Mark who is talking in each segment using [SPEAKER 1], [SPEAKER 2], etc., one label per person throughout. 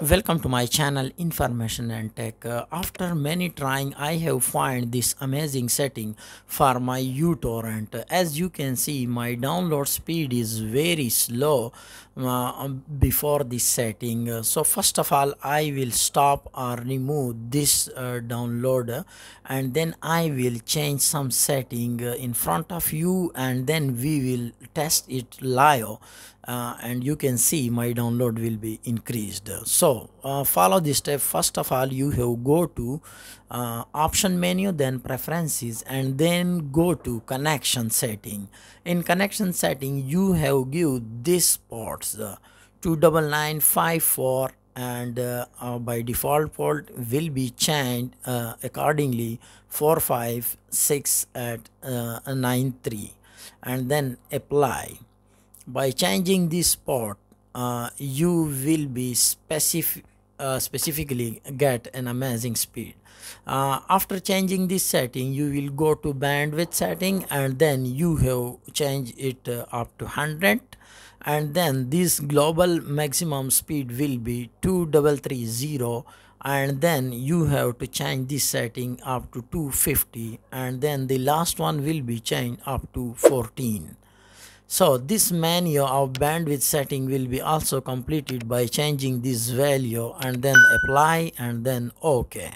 [SPEAKER 1] welcome to my channel information and tech. After many trying i have find this amazing setting for my utorrent. As you can see my download speed is very slow uh, um, before this setting. So first of all i will stop or remove this uh, downloader and then i will change some setting uh, in front of you and then we will test it live uh, and you can see my download will be increased. So uh, follow this step. First of all you have go to uh, option menu then preferences and then go to connection setting. In connection setting you have give this ports uh, 29954 and uh, uh, by default port will be changed uh, accordingly 456 at uh, 93 and then apply. By changing this port uh, you will be specific uh, specifically get an amazing speed. Uh, after changing this setting you will go to bandwidth setting and then you have changed it uh, up to 100 and then this global maximum speed will be 2330 and then you have to change this setting up to 250 and then the last one will be changed up to 14 so this menu of bandwidth setting will be also completed by changing this value and then apply and then ok.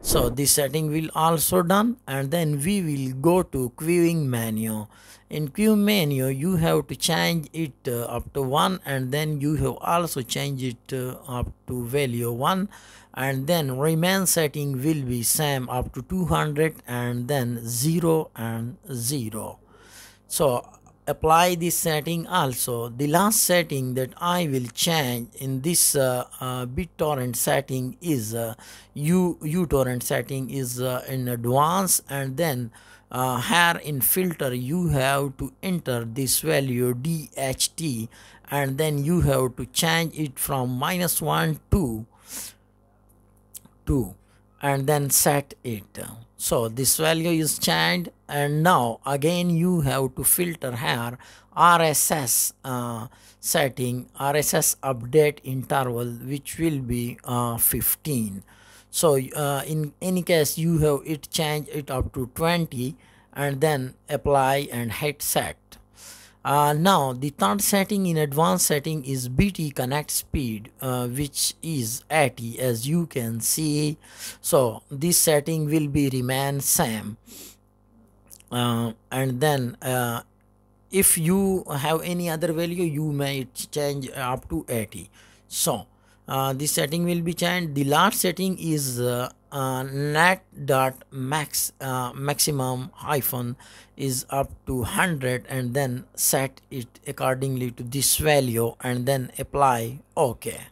[SPEAKER 1] So this setting will also done and then we will go to queuing menu. In queue menu you have to change it uh, up to 1 and then you have also change it uh, up to value 1 and then remain setting will be same up to 200 and then 0 and 0 so apply this setting also. The last setting that i will change in this uh, uh, bittorrent setting is uh, u utorrent setting is uh, in advance and then uh, here in filter you have to enter this value dht and then you have to change it from minus 1 to 2 and then set it. So this value is changed and now again you have to filter here rss uh, setting rss update interval which will be uh, 15 so uh, in any case you have it change it up to 20 and then apply and hit set uh, now the third setting in advanced setting is bt connect speed uh, which is 80 as you can see. So this setting will be remain same uh, and then uh, if you have any other value you may change up to 80 so uh, this setting will be changed. The last setting is uh, uh, net dot max uh, maximum hyphen is up to 100 and then set it accordingly to this value and then apply ok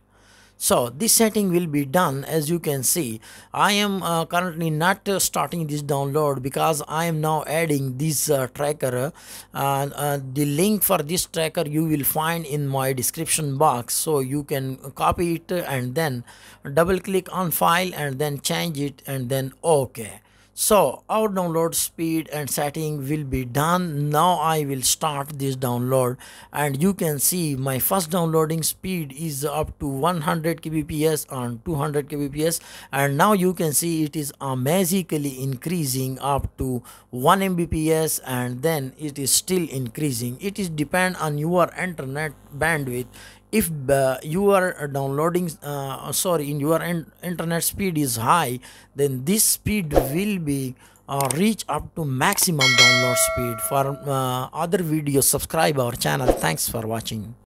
[SPEAKER 1] so this setting will be done as you can see. I am uh, currently not uh, starting this download because i am now adding this uh, tracker. Uh, uh, the link for this tracker you will find in my description box. So you can copy it and then double click on file and then change it and then okay so our download speed and setting will be done. Now i will start this download. And you can see my first downloading speed is up to 100 kbps on 200 kbps and now you can see it is amazingly increasing up to 1 mbps. And then it is still increasing. It is depend on your internet bandwidth if uh, you are downloading uh, sorry in your internet speed is high then this speed will be uh, reach up to maximum download speed. For uh, other videos subscribe our channel. Thanks for watching